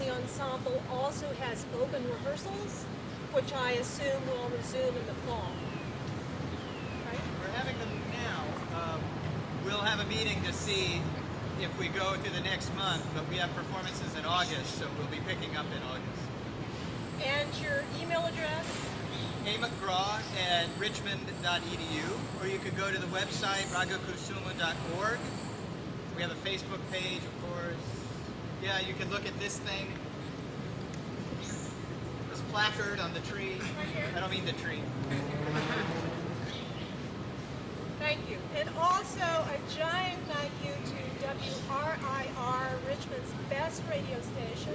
the ensemble also has open rehearsals, which I assume will resume in the fall. Right? We're having them now. Um, we'll have a meeting to see if we go through the next month, but we have performances in August, so we'll be picking up in August. And your email address? amcgraw at richmond.edu, or you could go to the website ragakusuma.org. We have a Facebook page, of course. Yeah, you can look at this thing, this placard on the tree. I don't mean the tree. Thank you. And also a giant thank you to WRIR, Richmond's best radio station.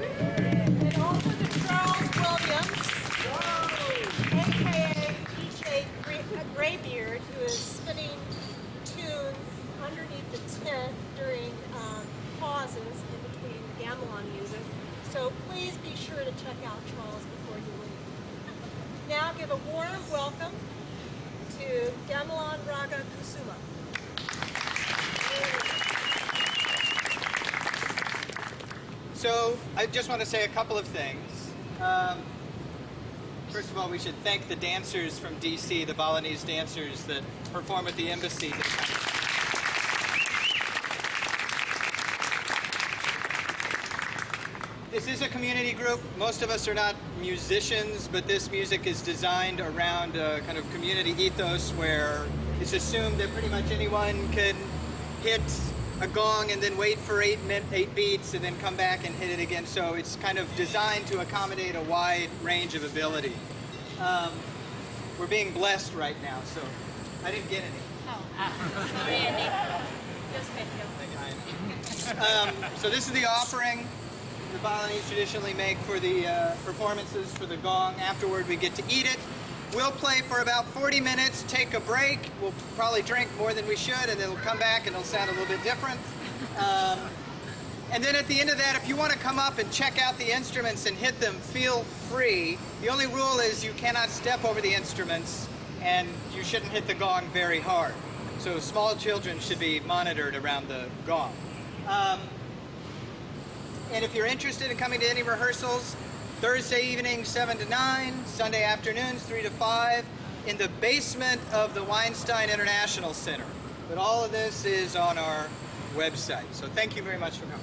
And also to Charles Williams, aka DJ uh, Graybeard, who is spinning tunes underneath the tent during pauses in between gamelan music. So please be sure to check out Charles before you leave. Now give a warm welcome to Gamelan Raga Kusuma. So I just want to say a couple of things. Um, first of all, we should thank the dancers from DC, the Balinese dancers that perform at the embassy. This is a community group. Most of us are not musicians, but this music is designed around a kind of community ethos where it's assumed that pretty much anyone can hit a gong and then wait for eight, eight beats and then come back and hit it again. So it's kind of designed to accommodate a wide range of ability. Um, we're being blessed right now, so I didn't get any. Oh, uh, sorry, Andy. Just. Um, so this is the offering the Balinese traditionally make for the uh, performances for the gong. Afterward, we get to eat it. We'll play for about 40 minutes, take a break. We'll probably drink more than we should, and then we'll come back and it'll sound a little bit different. Um, and then at the end of that, if you want to come up and check out the instruments and hit them, feel free. The only rule is you cannot step over the instruments, and you shouldn't hit the gong very hard. So small children should be monitored around the gong. Um, and if you're interested in coming to any rehearsals, Thursday evening 7 to 9, Sunday afternoons 3 to 5, in the basement of the Weinstein International Center. But all of this is on our website. So thank you very much for coming.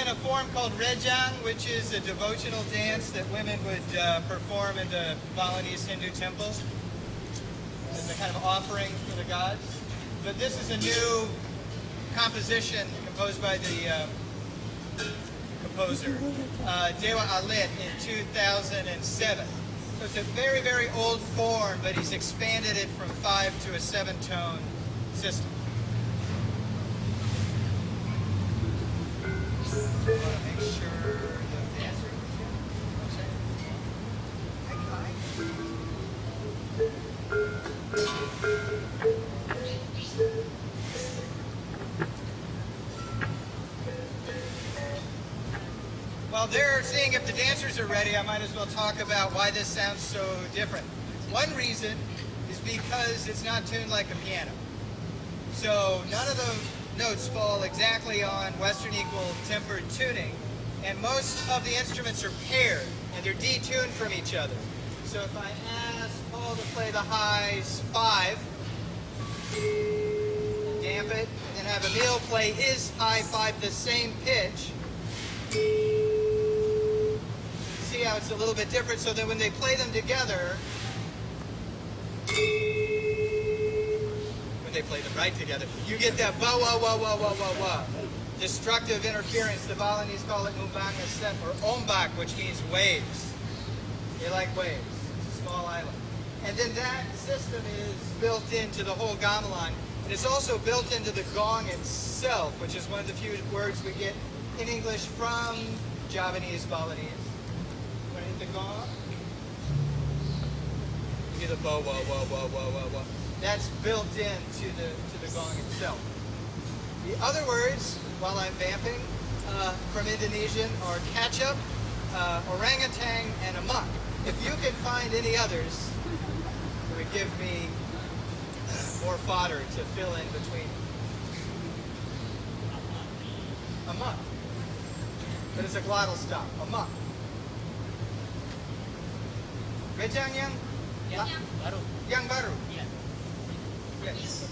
In a form called Rejang, which is a devotional dance that women would uh, perform in the Balinese Hindu temples as a kind of offering for the gods. But this is a new composition composed by the uh, composer, uh, Dewa Alit, in 2007. So it's a very, very old form, but he's expanded it from five to a seven-tone system. While they're seeing if the dancers are ready, I might as well talk about why this sounds so different. One reason is because it's not tuned like a piano. So none of the notes fall exactly on Western equal tempered tuning, and most of the instruments are paired, and they're detuned from each other. So if I ask Paul to play the highs five, damp it, and then have Emil play his high five the same pitch, see how it's a little bit different so that when they play them together, they play them right together, you get that wah wah wah wah wah wah wah. Destructive interference, the Balinese call it umbang isep or ombak, which means waves. They like waves. It's a small island. And then that system is built into the whole gamelan. And it's also built into the gong itself, which is one of the few words we get in English from Javanese Balinese. Hit the gong, bow, wah, wah, wah, wah, wah, wah. That's built into the to the gong itself. The other words, while I'm vamping, uh, from Indonesian are ketchup, uh, orangutan, and amok. If you can find any others, it would give me more fodder to fill in between. Amok. But it's a glottal stop. Amok. Rejang yang? Yang baru. Yang baru. Iya. Yes.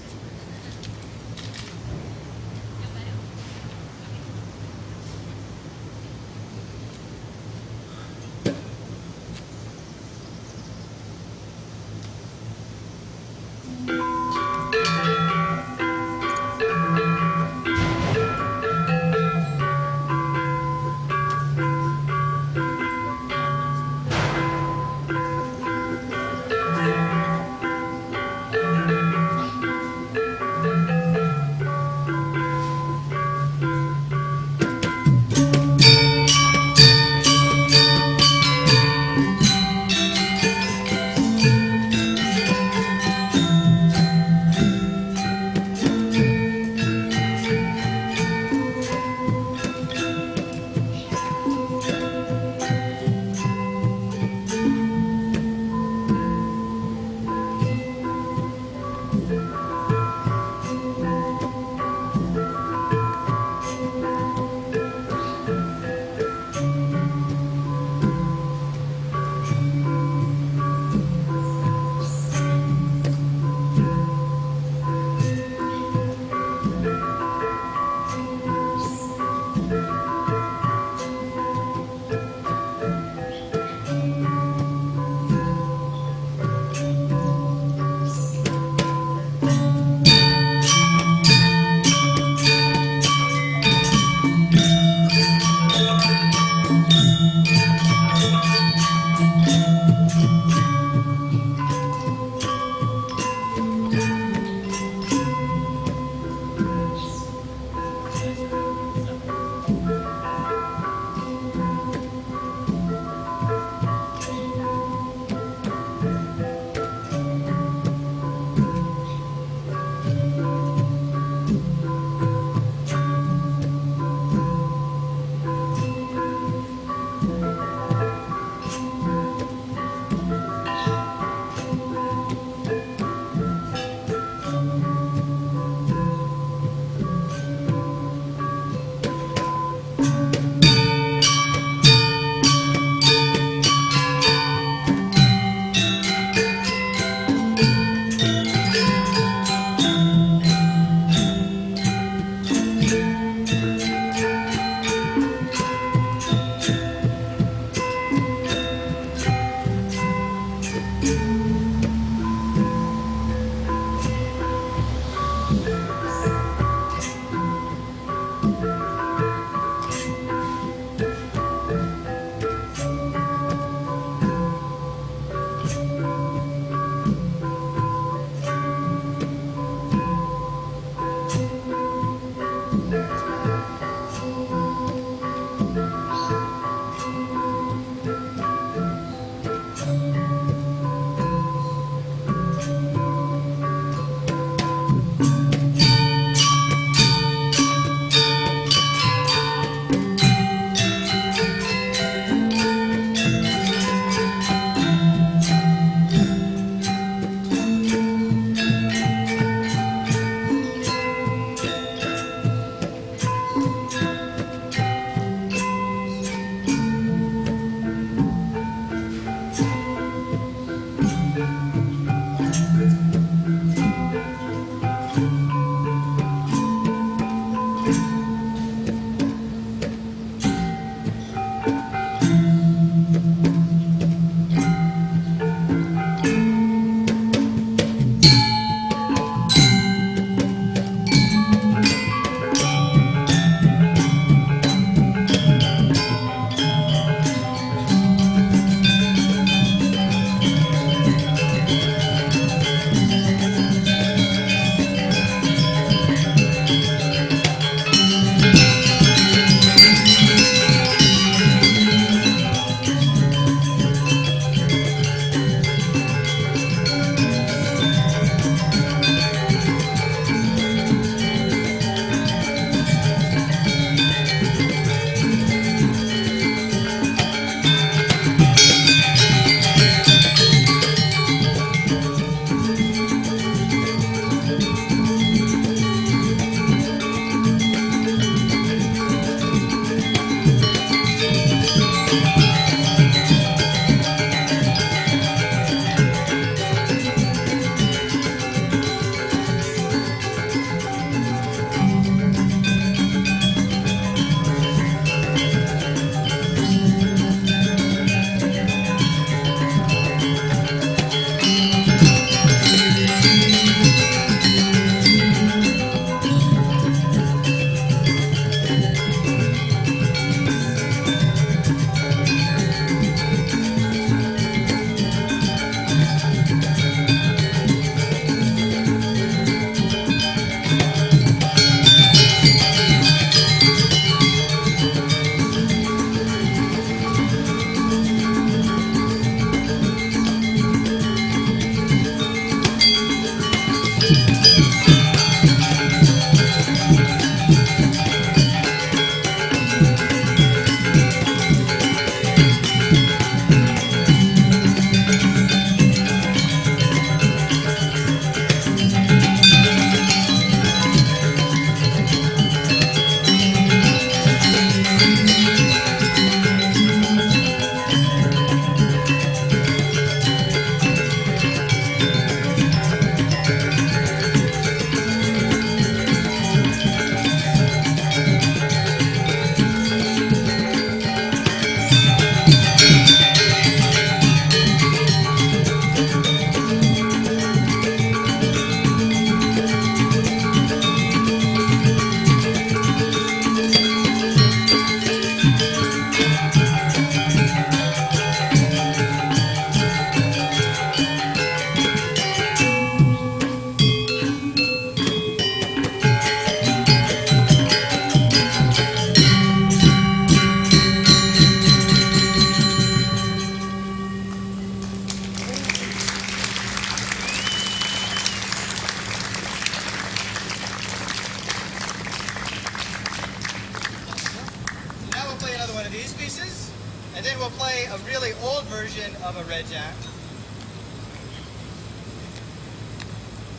These pieces, and then we'll play a really old version of a Rejang.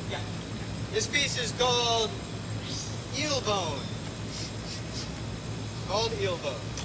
Yeah. This piece is called Eel Bone. Called Eel Bone.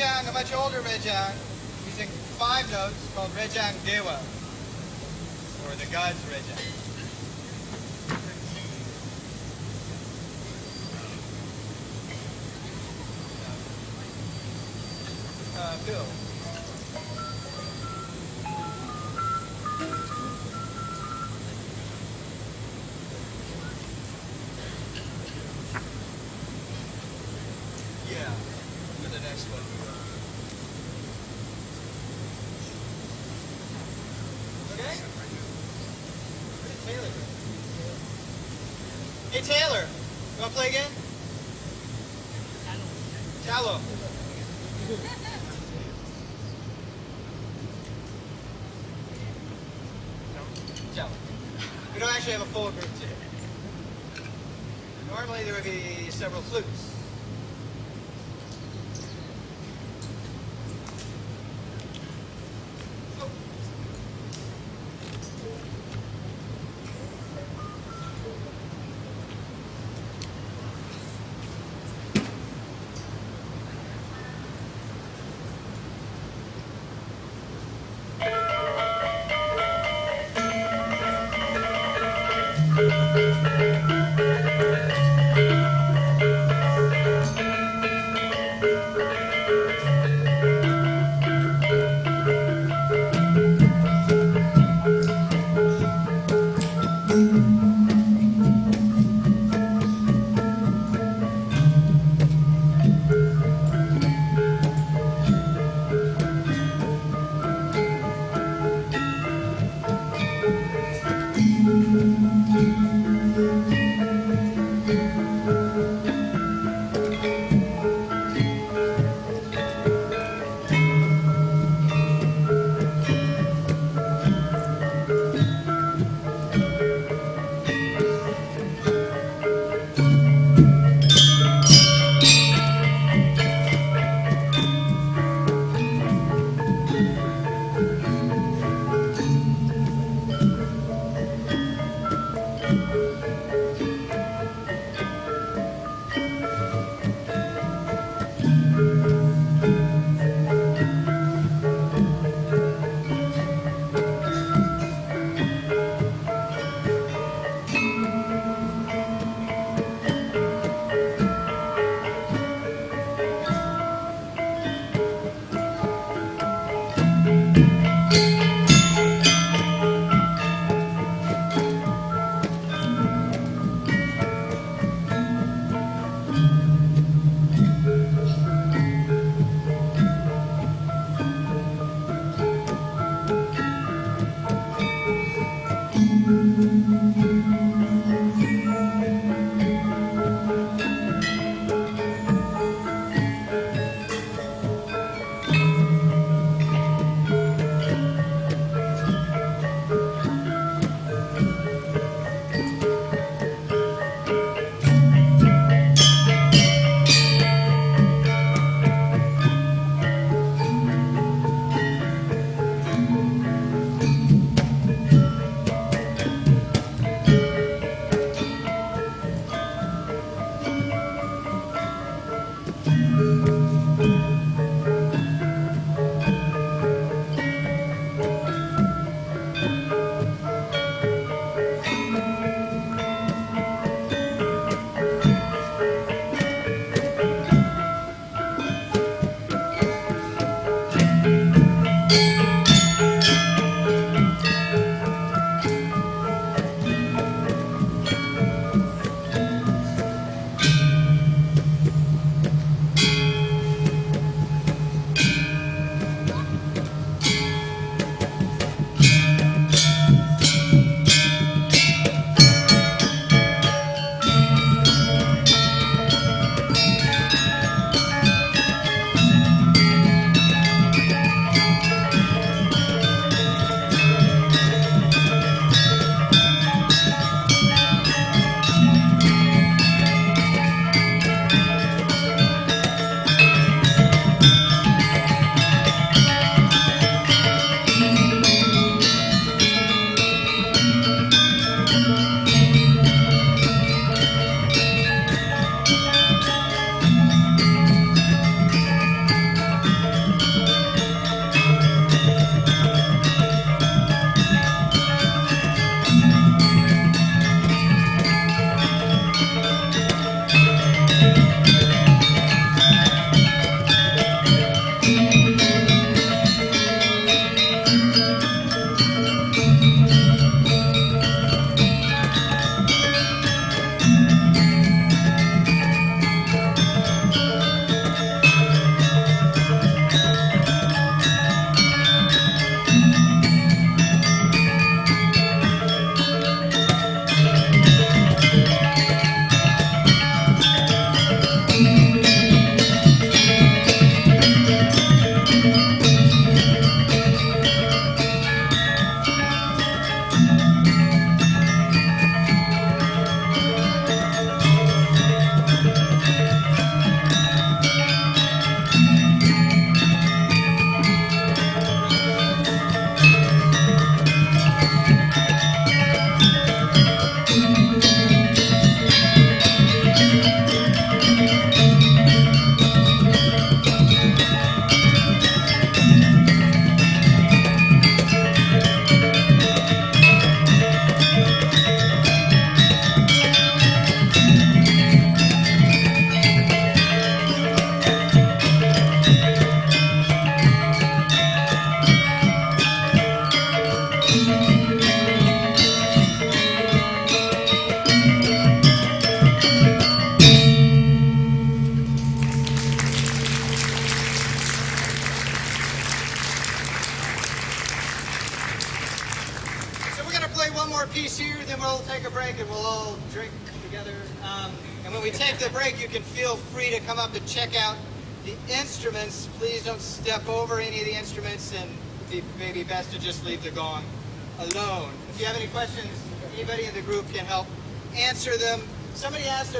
Rejang, a much older Rejang, using five notes called Rejang Dewa, or the God's Rejang.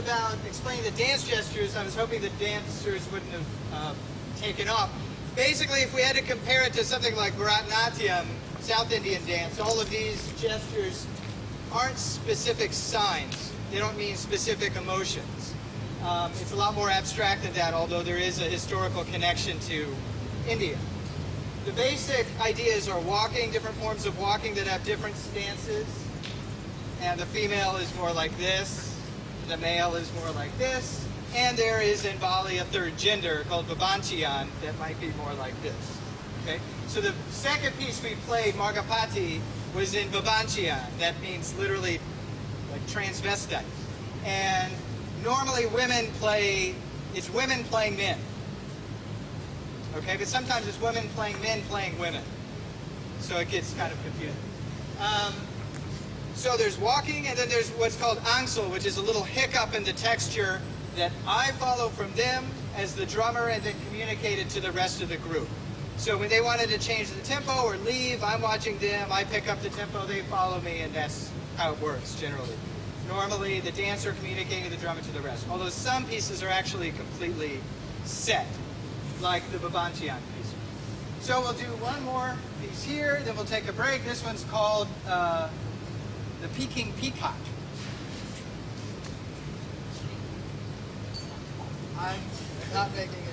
About explaining the dance gestures. I was hoping the dancers wouldn't have uh, taken off. Basically, if we had to compare it to something like Bharatanatyam, South Indian dance, all of these gestures aren't specific signs. They don't mean specific emotions. Um, it's a lot more abstract than that, although there is a historical connection to India. The basic ideas are walking, different forms of walking that have different stances. And the female is more like this, the male is more like this, and there is in Bali a third gender called bebancihan that might be more like this. Okay? So the second piece we played, Margapati, was in bebancihan. That means literally like transvestite. And normally women play, it's women playing men. Okay, but sometimes it's women playing men playing women. So it gets kind of confusing. Um, so there's walking, and then there's what's called angsel, which is a little hiccup in the texture that I follow from them as the drummer and then communicate it to the rest of the group. So when they wanted to change the tempo or leave, I'm watching them, I pick up the tempo, they follow me, and that's how it works generally. Normally, the dancer communicating the drummer to the rest. Although some pieces are actually completely set, like the bebancihan piece. So we'll do one more piece here, then we'll take a break. This one's called uh, the Peking Peacock. I'm not making it.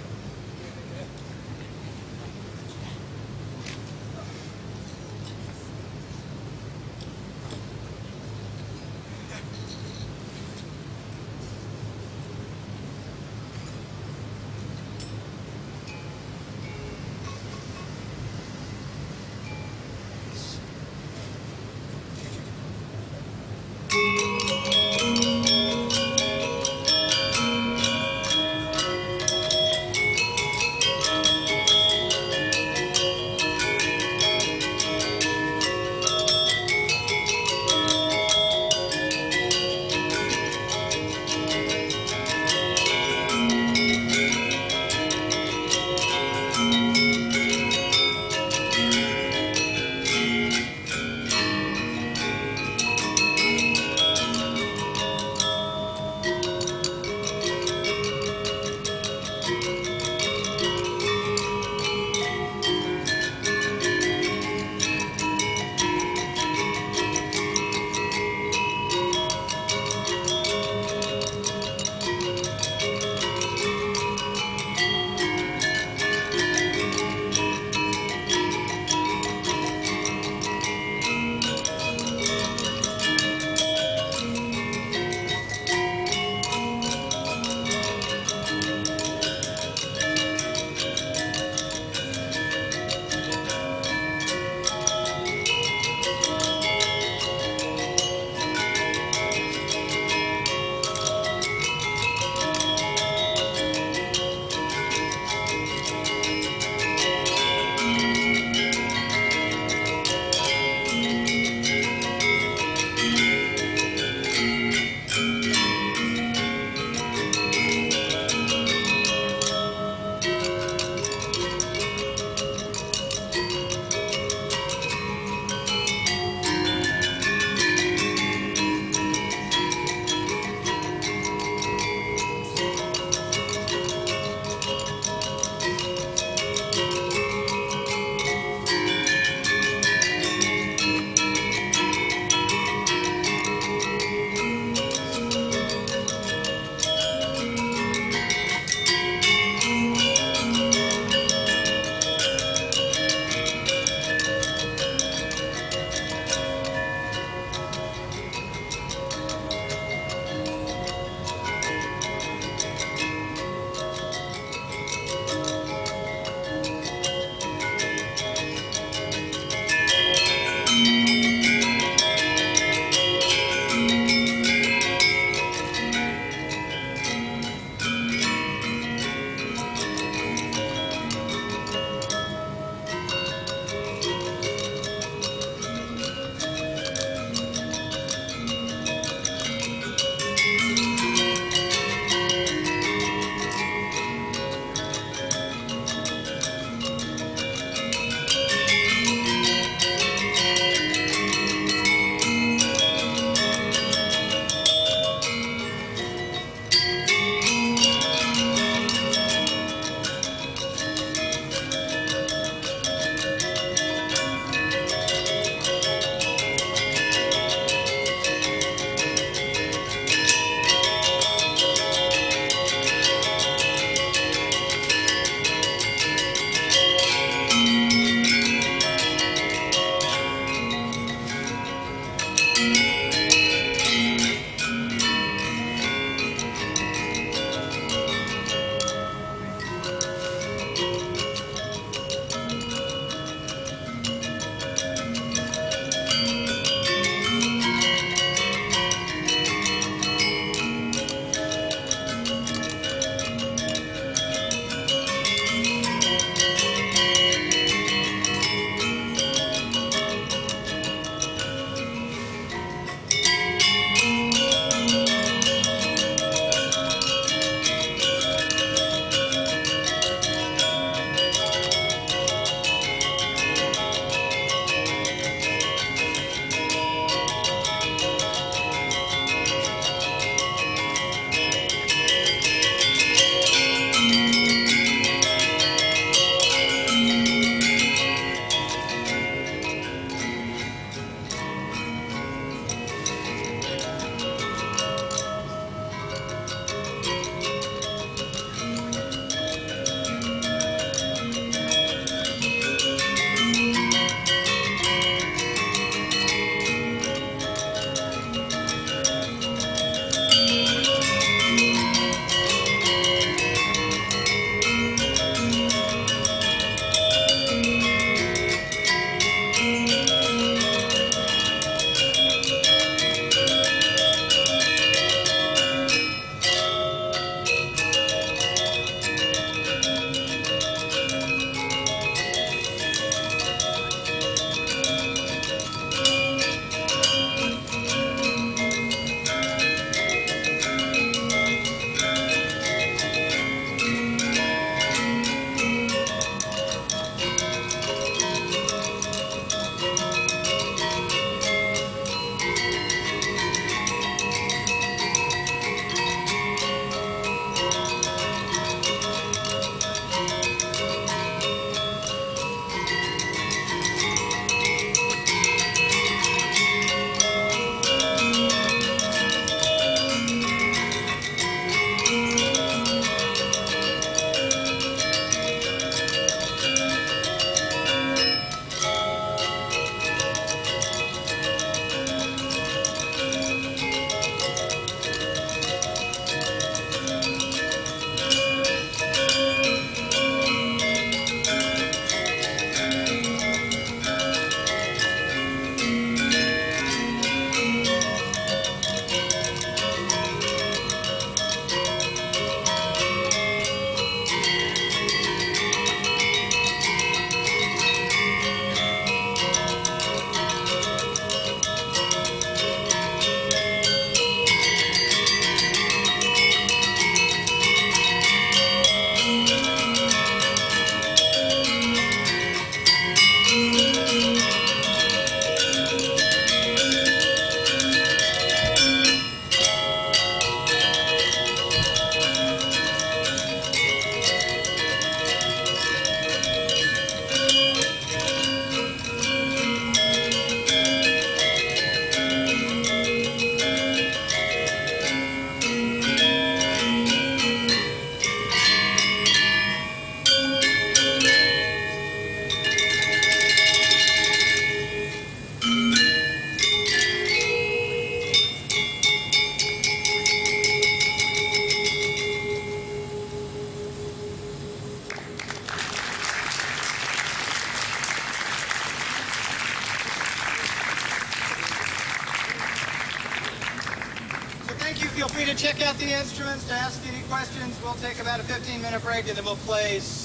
We'll take a 15